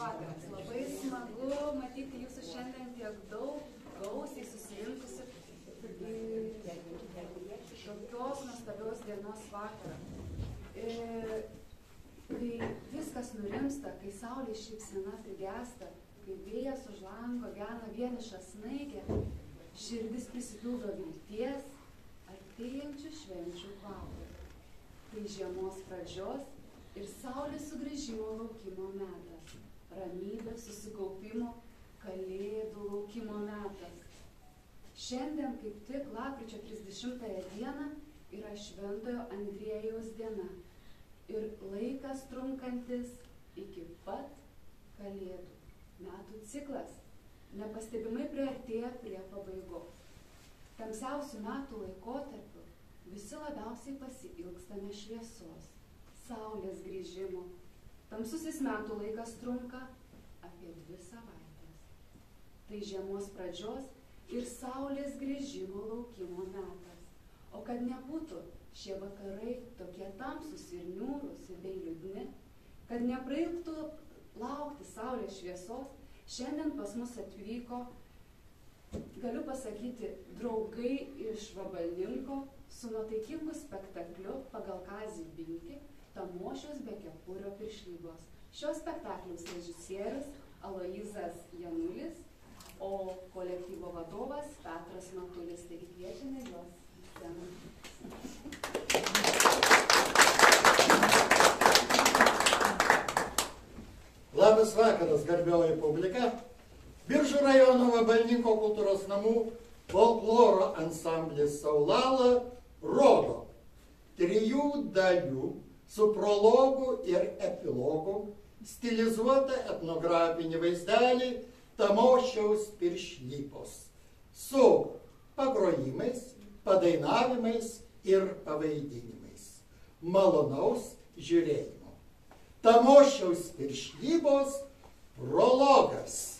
vakaras. Labai smagu matyti jūsų šiandien tiek daug gausiai susirinkusi šiokios nuostabios dienos vakarą. E, kai viskas nurimsta, kai saulė šypsena prigesta, kai vėjas už lango gena vienišą snaigę, širdis prisipildo vilties artėjančių švenčių kvapų. Tai žiemos pradžios ir saulės sugrįžimo laukimo metas ramybės susikaupimo, kalėdų laukimo metas. Šiandien kaip tik lapkričio 30 dieną yra Šventojo Andriejaus diena ir laikas trunkantis iki pat kalėdų. Metų ciklas nepastebimai priartėja prie pabaigos. Tamsiausių metų laikotarpiu visi labiausiai pasilgstame šviesos, saulės grįžimo. Tamsusis metų laikas trunka apie dvi savaitės. Tai žiemos pradžios ir saulės grįžimo laukimo metas. O kad nebūtų šie vakarai tokie tamsus ir niūrus ir bei liūdni, kad neprailgtų laukti saulės šviesos, šiandien pas mus atvyko, galiu pasakyti, draugai iš Vabalninko su nuotaikingu spektakliu pagal Kazį Binkį Tamošiaus be kepurio piršlybos. Šio spektakliaus režisierius Aloizas Janulis, o kolektyvo vadovas Petras Matulis. Taigi kviečiame juos į sceną. Labas vakaras, garbioji publika. Biržų rajono Vabalninko kultūros namų folkloro ansamblis Saulala rodo trijų dalių su prologu ir epilogu stilizuotą etnografinį vaizdelį Tamošiaus piršlypos su pagrojimais, padainavimais ir pavaidinimais. Malonaus žiūrėjimo. Tamošiaus piršlybos prologas.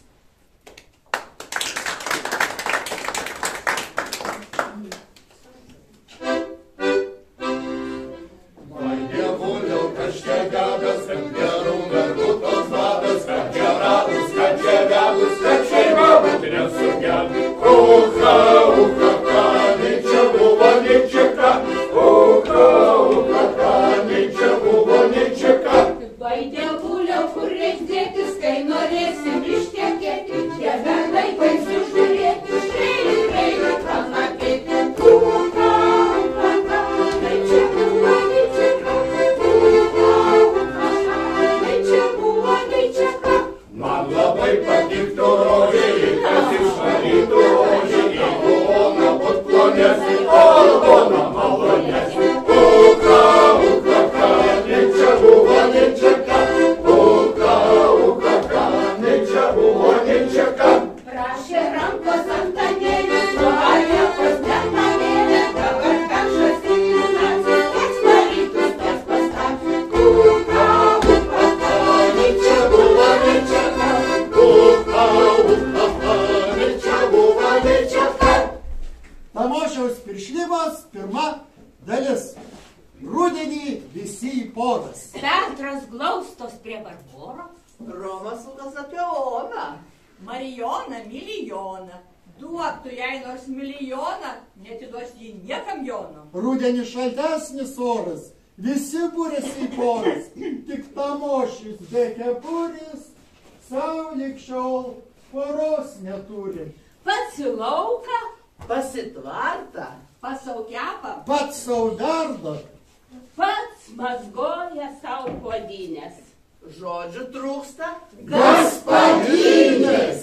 Žodžių trūksta. Gaspadinės.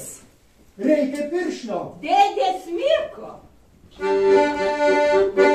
Reikia piršlio. Dėdės Miko. Mielai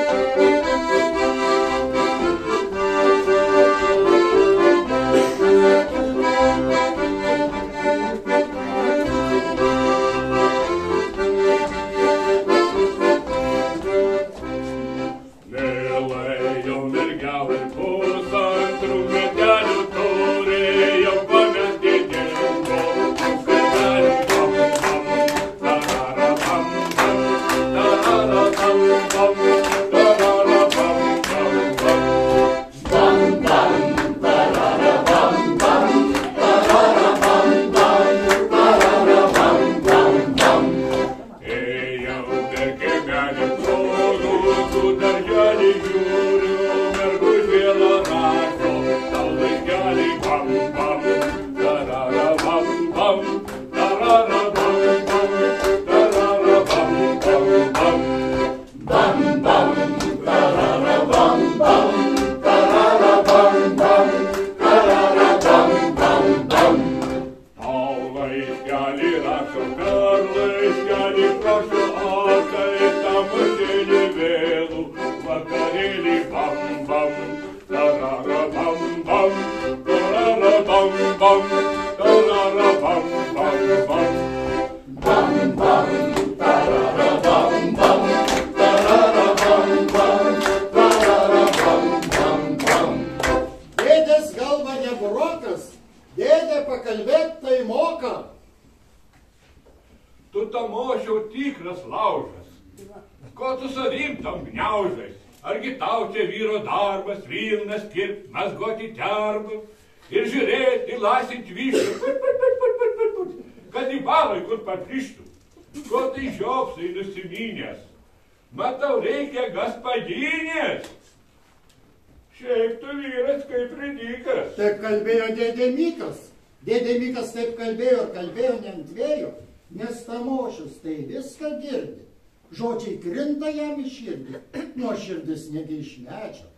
dėdė Mikas. Dėdė Mikas taip kalbėjo ir kalbėjo ne ant vėjo, nes tamošius tai viską girdi. Žodžiai krinta jam į širdį, nuo širdis negi iš medžio.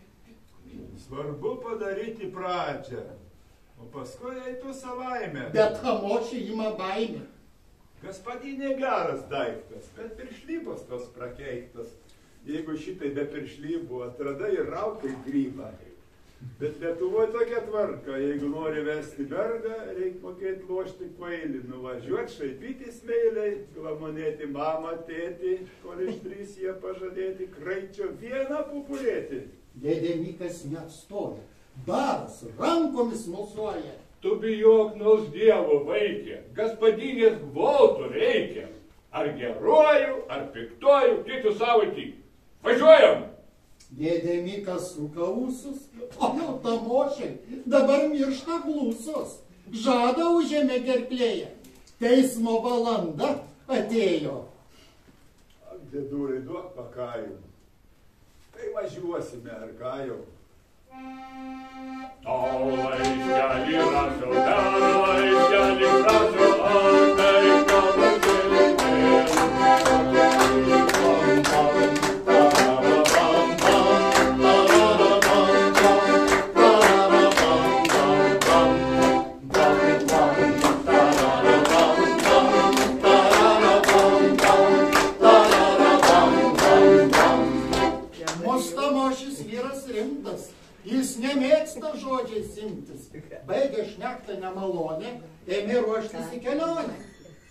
Svarbu padaryti pradžią, o paskui eitų savaime. Bet tamošiai ima baimę. Gaspadinė geras daiktas, bet piršlybos tos prakeiktos. Jeigu šitai be piršlybų atradai ir raukai grybą. Bet Lietuvoje tokia tvarka, jeigu nori vesti bergą, reikia mokėti lošti kvailį, nuvažiuoti, šaipytis meiliai, glamonėti mamą, tėtį, kol išdrys jie pažadėti, kraičio vieną pupulėti. Dėdė Mikas neatstoja. Daras rankomis mosuoja. Tu bijok nors dievo vaikė, gaspadinės gvoltų reikia. Ar geruoju, ar piktuoju, kitų savo tik. Važiuojam! Dėdė Mikas suka ūsus, o jau tamošiai dabar miršta blusos. Žada užėmė gerklėje. Teismo valanda atėjo. Ak, Dėdulai, duok pakajų. Tai važiuosime, ar ką jau. Tau laiškelį rašau, dar nemėgsta žodžiais imtis. Baigė šnektą nemalonę, ėmė ruoštis į kelionę.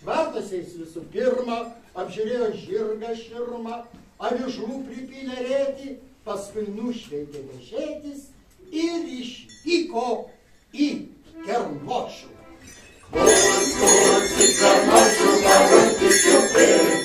Tvartasiais visų pirma, apžiūrėjo žirgą širmą, avižų pripylė rėtį, paskui nušveitė dešėtis ir išvyko į Kermošų. Sėd,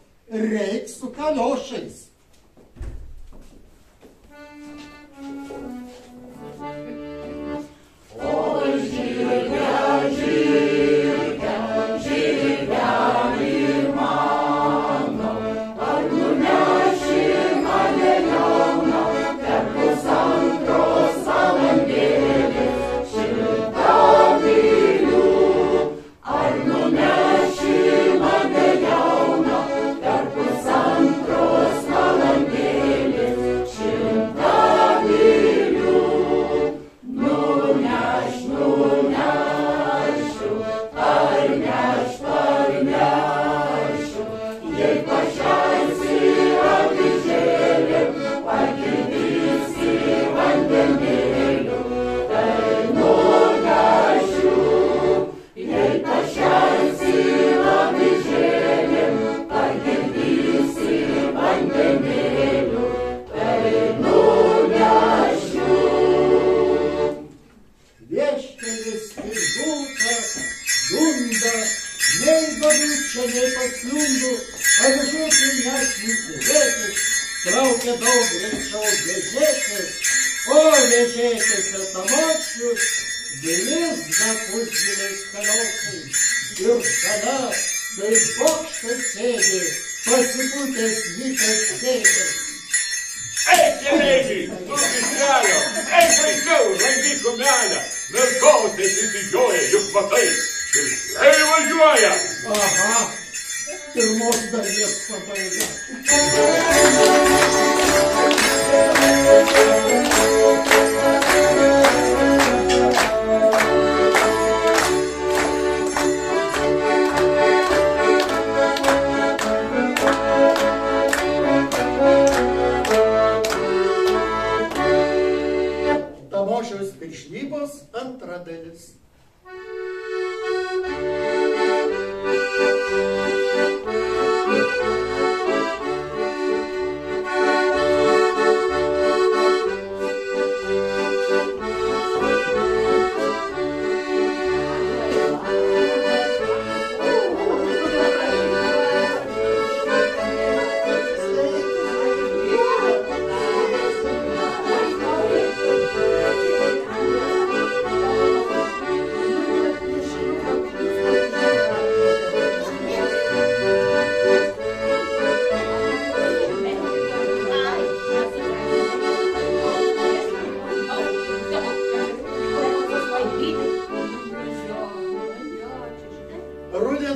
reiks su kaliošais. Ar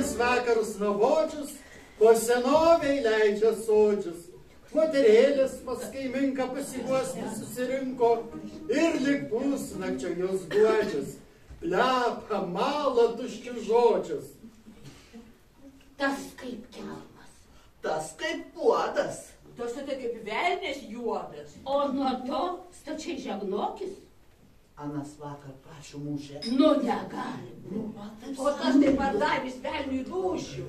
Rudens vakarus nuobodžius, po senoviai leidžia sodžius. Moterėlės pas kaiminką pasiguosti susirinko ir lik pusnakčio jos guodžias. Plepa, mala tuščius žodžius. Tas kaip kelmas. Tas kaip puodas. Tas tai kaip velnės juodas. O nuo to stačiai žegnokis. Anas vakar prašo mūšę. Nu negali. O tas tai pardavis velniui dūšių.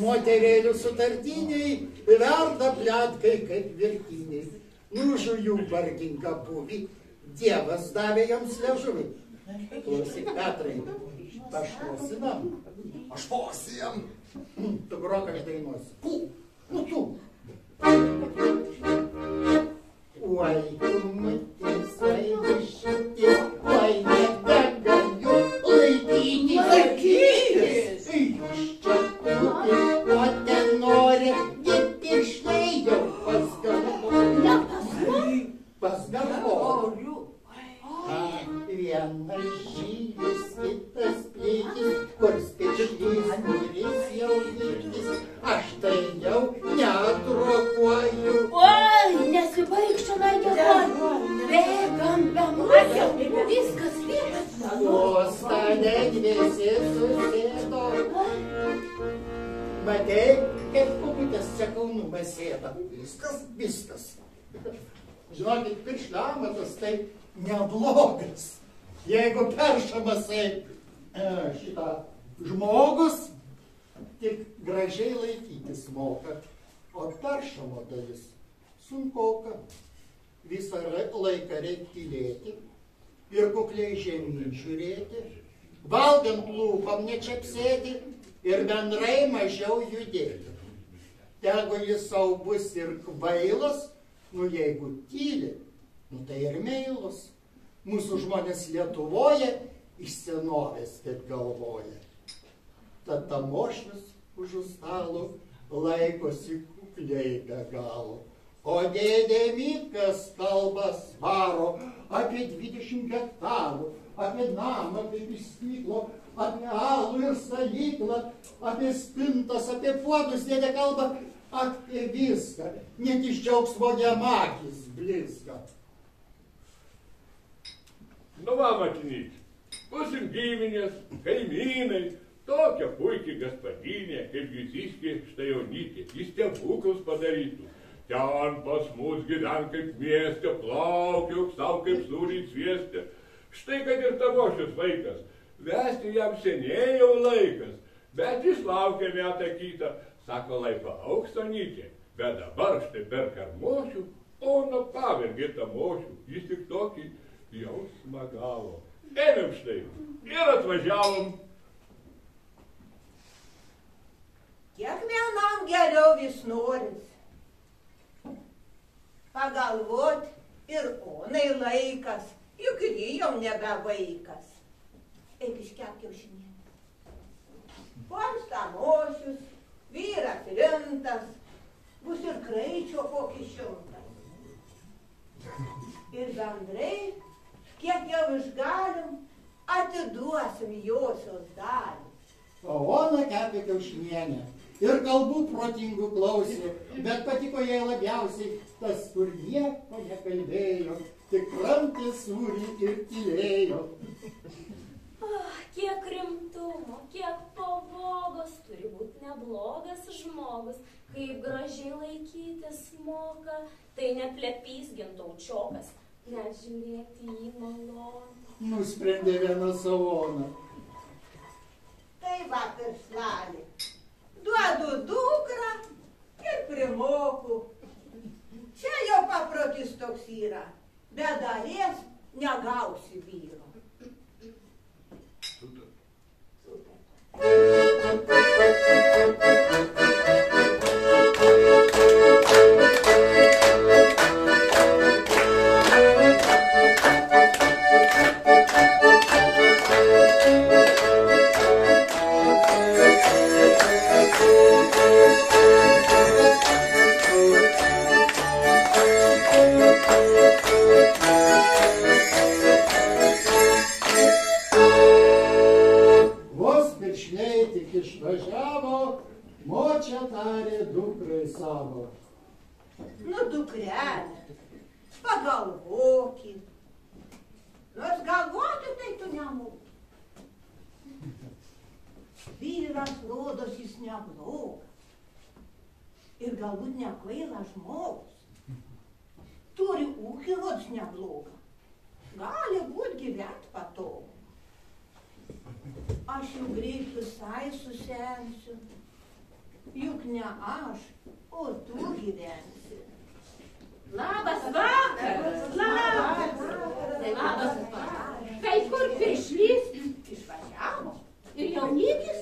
Moterėlių sutartiniai verda plėtkai kaip virtiniai. Nužu jų varginga buvį, Dievas davė jiems liežuvį. Klausyk, Petrai, pašlosinam. Aš posijam. Tu grok aš dainuosiu. Tu, nu tu. Oi, kumutis, oi, vištis, oi, nebegaliu laikyti. Laikykis. Jūs čia turit, ko ten nori, tik pirštai jau žmogus, tik gražiai laikytis moka. O peršamo dalis sunkoka. Visą laiką reikia tylėti ir kukliai žemyn žiūrėti, valgant lūpam nečepsėti ir bendrai mažiau judėti. Tegu jis savo bus ir kvailas, nu jeigu tyli, nu tai ir meilus. Mūsų žmonės Lietuvoje iš senovės taip galvoja. Tad tamošvis už stalo laikosi kukliai be galo. O dėdė Mikas kalbas varo apie 20 hektarų, apie namą kaip iš stiklo, apie alų ir salyklą, apie spintas, apie puodus, dėdė kalba apie viską. Net iš džiaugsmo jam akis blizga. Nu va, matinyt, būsim giminės, kaimynai, tokia puikiai gaspadinė, kaip jūsiški štai jaunykė, jis stebuklus padarytų. Ten pas mus gyven kaip mieste, plaukiu, savo kaip sūrį sviesti. Štai kad ir tavošius vaikas, vesti jam seniai jau laikas, bet jis laukia metą kitą, sako laiko aukšto nykė, bet dabar štai per karmošių, o nuo pavergė tamošių, jis tik tokį jausmą gavo. Ėmėm štai ir atvažiavom. Kiekvienam geriau vis noris. Pagalvot, Ir onai laikas, juk ir ji jau nebe vaikas. Eik iškep kiaušinėlį. Parstamosius, vyras rimtas, bus ir kraičio kokį šimtą. Ir bendrai, kiek jau išgalim, atiduosim josios dalį. O ona kepė kiaušinienę. Ir kalbų protingų klausė, bet patiko jai labiausiai tas, kur nieko nekalbėjo, tik kramtė sūrį ir tylėjo. Ah, kiek rimtumo, kiek pavogos, turi būti neblogas žmogus, kaip gražiai laikytis moka, tai neplepys gintaučiokas, net žiūrėti į malonę. Nusprendė viena savona. Tai va piršlalį. Duodu dukrą ir primoku. Čia jau paprotis toks yra. Be dalies negausi vyro. O tu gyvensi. Labas vakaras, labas. Tai labas vakaras. Kai kur piršlys išvažiavo. Ir jaunikis.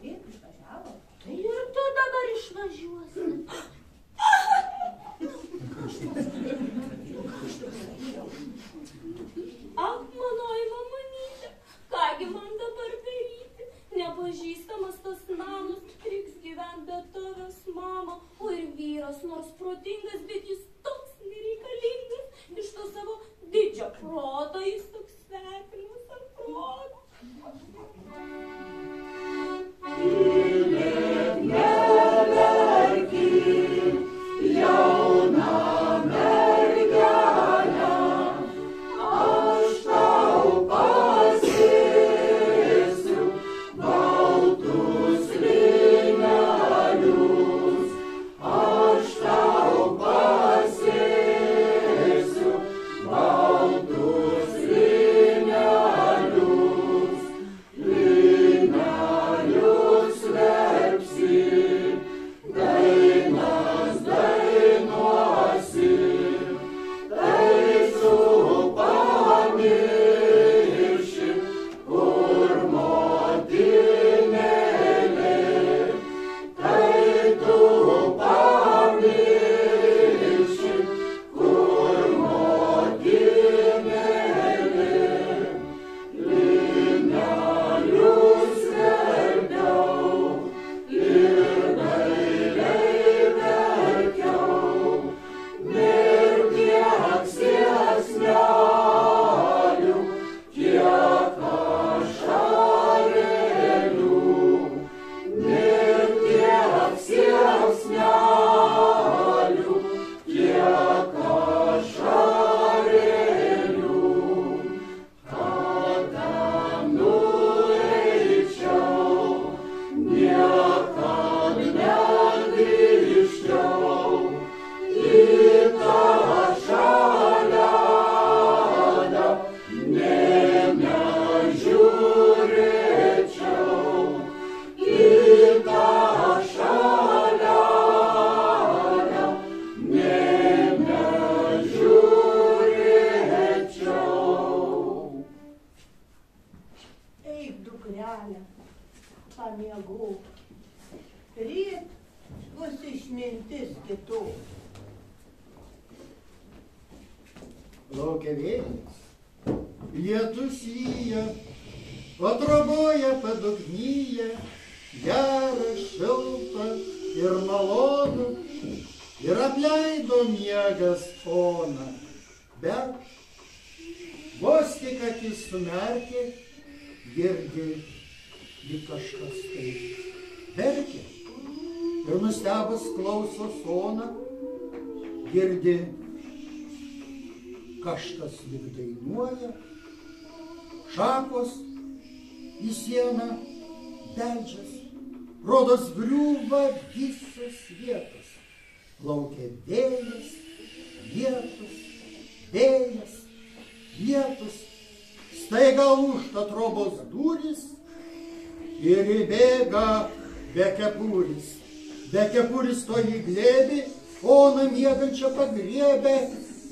Taip, išvažiavo. Tai ir tu dabar išvažiuosi. Ak, manoji mamanytė, kągi man dabar daryti? Nepažįstamas tas namas, reiks gyventi be tavęs, mama. O ir vyras, nors protingas, bet jis toks nereikalingas. Iš to savo didžio proto jis toks svetimas ant proto. Eik, šakos į sieną beldžias, rodos griūva visos vietos. Laukia vėjas, lietus, vėjas, lietus, staiga užta trobos durys ir įbėga be kepurys. Be kepurys to į glėbį, oną miegančią pagriebė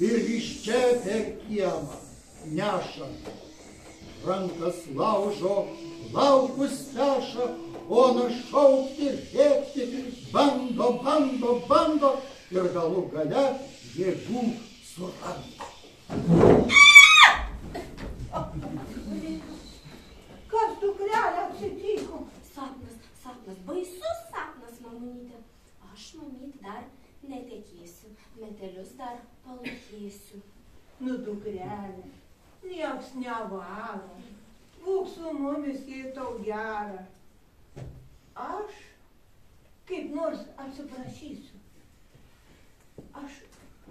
ir iš čia per kiemą neša. Rankas laužo, laukus peša, ona šaukti ir rėkti, bando, bando, bando ir galų gale jėgų suranda. Kas dukrelė atsitiko? Sapnas, sapnas, baisus sapnas, mamonytė. Aš, mamyt, dar netekėsiu, metelius dar palūkėsiu. Nu, dukrelė, nieks nevaro. Būk su mumis, jei tau gera. Aš kaip nors atsiprašysiu. Aš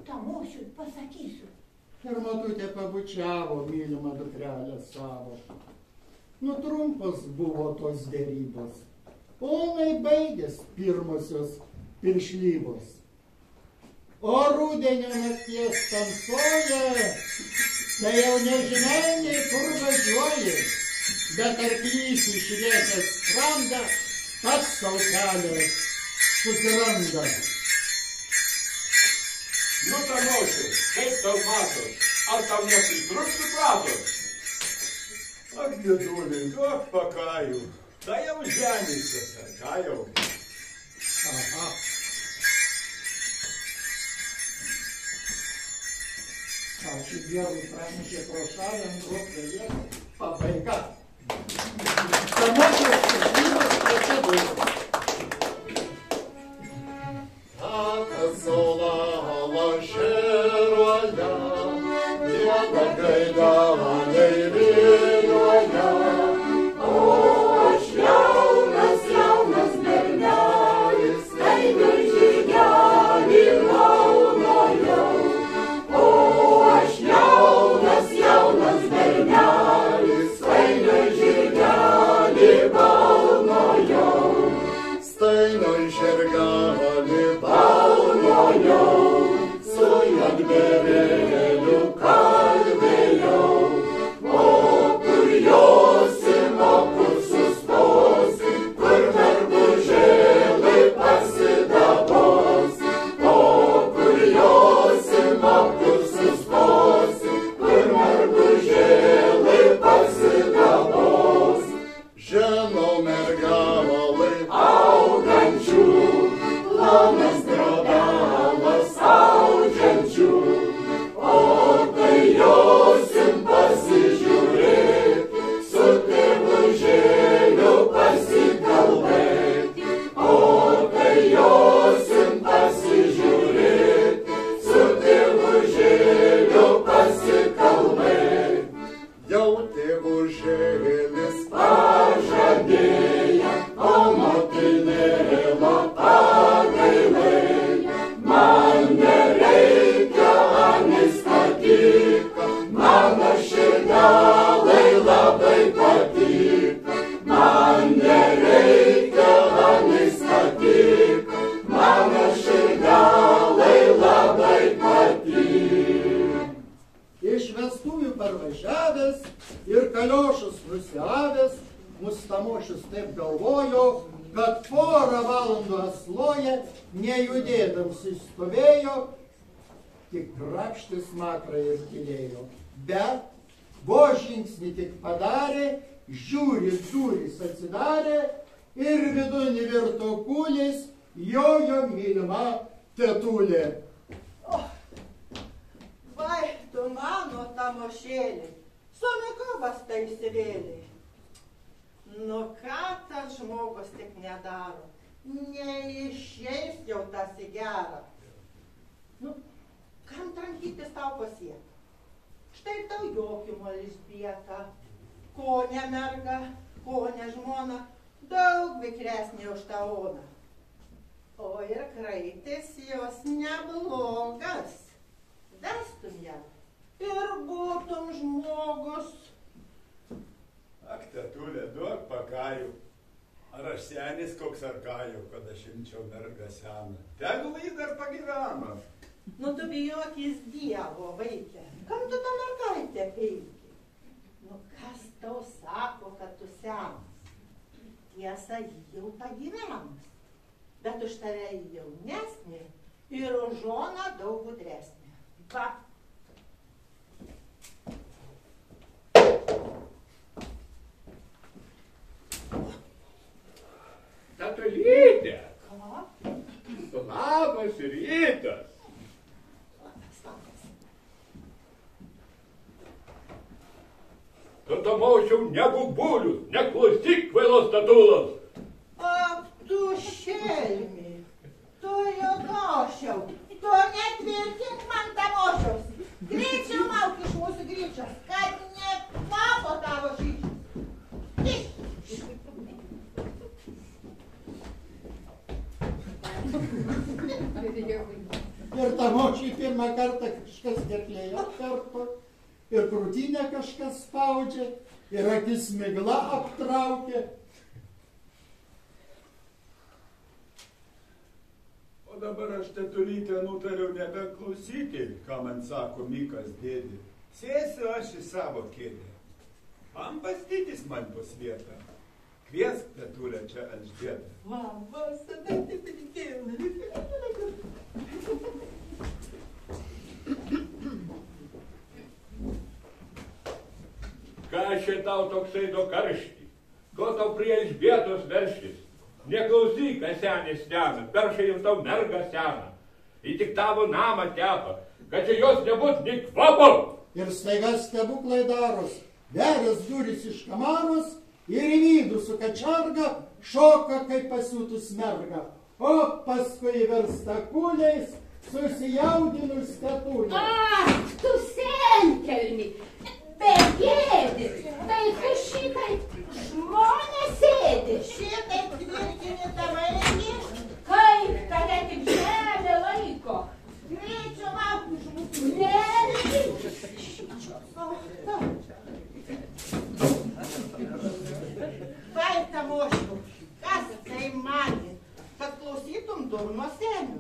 tamošiui pasakysiu. Ir matutė pabučiavo mylimą dukrelę savo. Nu trumpas buvo tos dėrybos. Ponai baigės pirmosios piršlybos. O rudenio nakties tamsoje, tai jau nežinai, nei kur važiuoji, bet arklys išrėkęs sprandą, pats savo kelią susiranda. Nu, tamošiau, kaip tau matos? Ar tau nepritrūktų pratos? Ak, dėdulį, duok pakajų. Tai jau žemėse, ką jau. Aha. получил первый праздничный прославлен год лет по байкам. Sola, Sola, Sola, Sola, Sola, Sola, Sola, Sola, mylima tetulė. Vai, tu man tamošėlį, sonokobas tai įsivėlė. Nu ką tas žmogus tik nedaro, neišeis jau tas į gerą. Nu, kam trankytis tau pasiekti? Štai tau jokymo Lisbieta, konė merga, konė žmona, daug vikresnė už tą oną. O ir kraitis jos neblogas. Vestum ją ir būtum žmogus. Ak, tetulė, duok pakajų. Ar aš senis koks ar kajau, kad aš imčiau mergą seną. Tegul jį dar pagyvena. Nu tu bijokis Dievo vaikė. Kam tu tą mergaitę peiki? Nu kas tau sako, kad tu senas? Tiesa, ji jau pagyvenus. Bet už tave jaunesnė ir už žoną daug gudresnė. Va, Tetulytė, ką? labas rytas. Nebūk bulius, neklausyk kvailos statulos. Ak, tu šelmi, tu jodošiau, tu netvirtink man tamošiaus. Greičiau mauk iš mūsų gryčios, kad ne kvapo tavo šyčius. Ir tamočiai pirmą kartą kažkas gerklėje karpo, ir krūtinę kažkas spaudžia, ir akis migla aptraukia. O dabar aš tetulytę nutariau nebeklausyti, ką man sako Mikas dėdė. Sėsiu aš į savo kėdę. Pampastytis man bus vieta. Kviesk tetulę čia Elžbietą. Labas, tada Ką čia tau toksai do karšti? Ko tau prie Elžbietos verštis? Neklausyk, ką senis sena, peršai jums tau mergą seną. Į tik tavo namą tepa, kad čia jos nebūt nei kvapo. Ir staiga stebuklai daros. Veras duris iš kamaros ir į vidų su kačarga šoka kaip pasiūtus merga. O paskui versta kūliais susijaudinus tetulė. Ach, tu senkelni, begėdi, tai tu šitaip žmonės sėdi. Šitaip tvirtini tavai reikės. Kaip tave tik žemė laiko? Greičiau mauk iš mūsų. Nergi. Vai, tamošiau, kas tai manė, kad klausytum durno senių?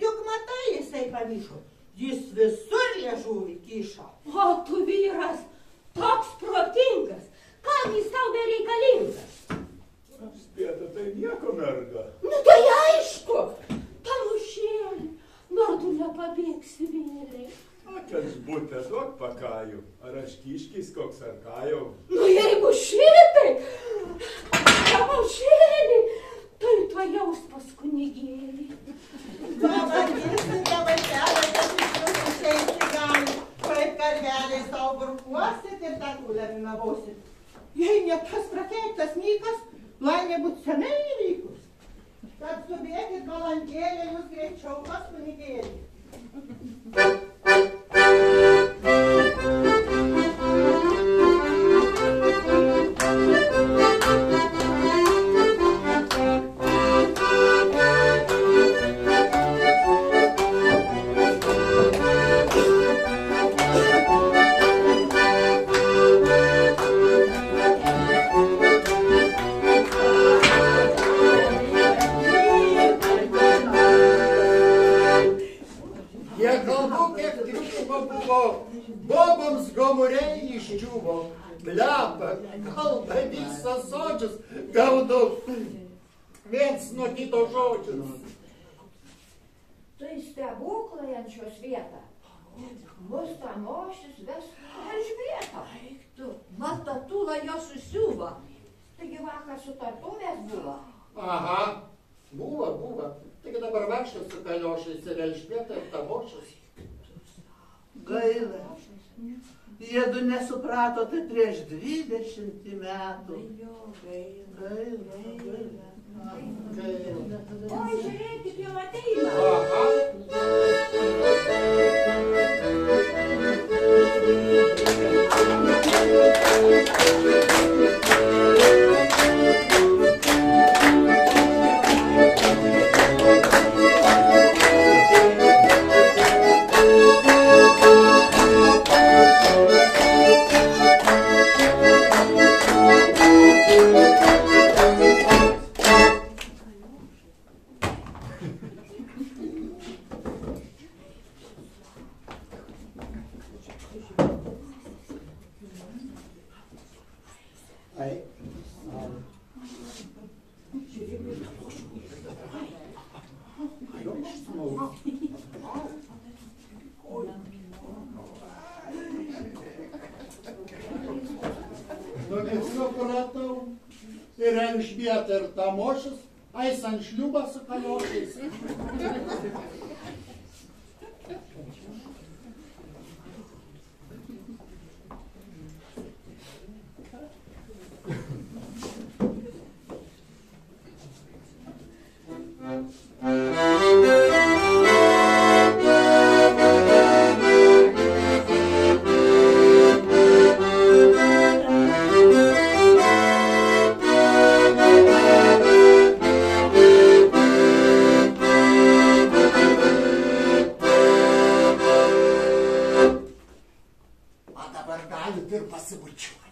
Juk matai, jisai pavyko. Jis visur liežuvį kiša. O tu vyras, toks protingas, kam jis tau bereikalingas? Elžbieta, tai nieko merga. Nu tai aišku, tavo šėlį, nors tu nepabėgsi vėliai. Ak, Elžbutė, duok pakajų. Ar aš kiškis koks ar kajau? Nu jeigu šitai, tavo šėlį, tai to jaus pas kunigėlį. Pamatysi, tavaitelė, kad iš jūsų išeiti gali. Kaip karveliai savo minavosit. Jei ne tas prakeiktas mykas, laimė būt senai įvykus. Tad subėkit balandėlė, jūs greičiau pas kunigėlį. Kiek buvo, boboms gomuriai išdžiuvo. Plepa, kalba visas žodžius, gaudo viens nuo kito žodžius. Tai stebuklai ant šios vietą. Mus tamošis ves Elžbieta. Tu, matatula jo susiuva. Taigi vakar sutartuvės buvo. Aha, buvo, buvo. Taigi dabar vaikščios su kaliošais ir Elžbieta ir tamošis. Gaila. nesuprato tai prieš dvidešimtį metų. Jo, gaila. Gaila, gaila. Oi, žiūrėkit, jau ateina. Aha. Ai. Elžbieta ir Tamošius eis ant šliubą dabar galit ir pasibučiuoti.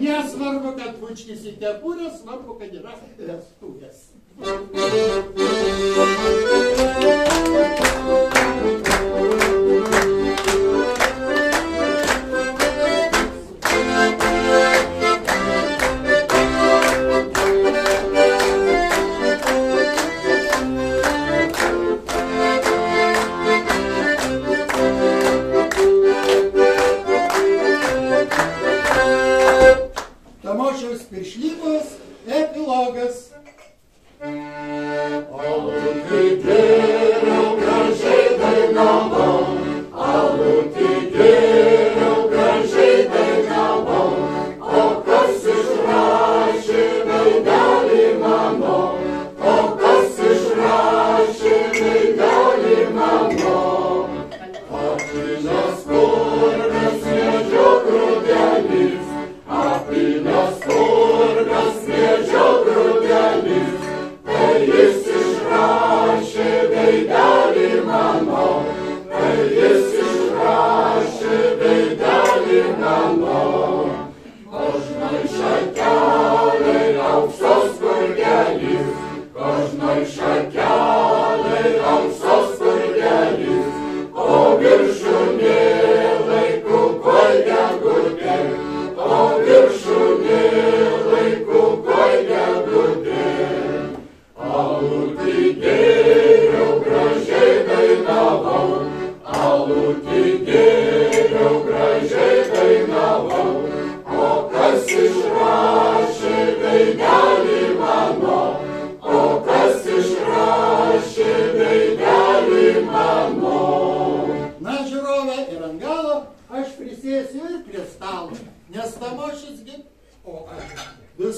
Nesvarbu, kad bučkis į kepurę, svarbu, kad yra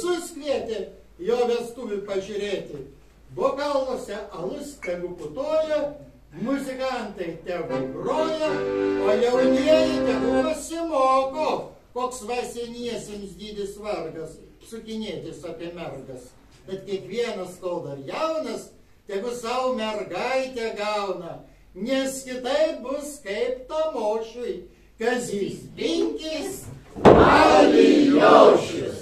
visus kvietė jo vestuvių pažiūrėti. Bokaluose alus tegu putoja, muzikantai tegu groja, o jaunieji tegu pasimoko, koks vaseniesiems dydis vargas, sukinėtis apie mergas. Bet kiekvienas, kol dar jaunas, tegu savo mergaitę gauna, nes kitaip bus kaip tamošiui, kazys binkis, alijošius.